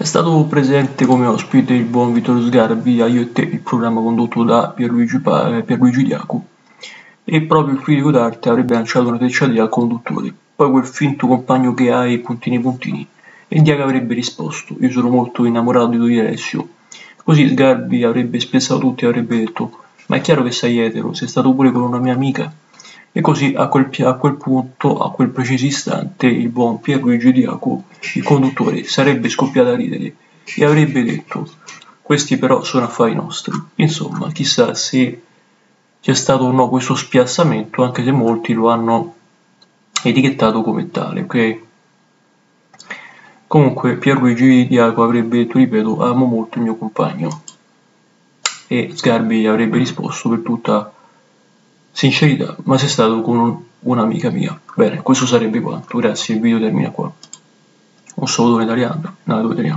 È stato presente come ospite il buon Vittorio Sgarbi a Io e Te, il programma condotto da Pierluigi, pa- eh, Pierluigi Diaco, e proprio il critico d'arte avrebbe lanciato una trecciatina al conduttore, poi quel finto compagno che hai puntini puntini, e Diaco avrebbe risposto, io sono molto innamorato di Alessio. Così Sgarbi avrebbe spezzato tutti e avrebbe detto, ma è chiaro che sei etero, sei stato pure con una mia amica? E così a quel, a quel punto, a quel preciso istante, il buon Pierluigi Diaco, il conduttore, sarebbe scoppiato a ridere e avrebbe detto questi però sono affari nostri. Insomma, chissà se c'è stato o no questo spiazzamento, anche se molti lo hanno etichettato come tale, ok? Comunque Pierluigi Diaco avrebbe detto, ripeto, amo molto il mio compagno. E Sgarbi avrebbe risposto per tutta Sincerità, ma sei stato con un'amica mia. Bene, questo sarebbe quanto. Grazie, il video termina qua. Un saluto in italiano, tua italiano.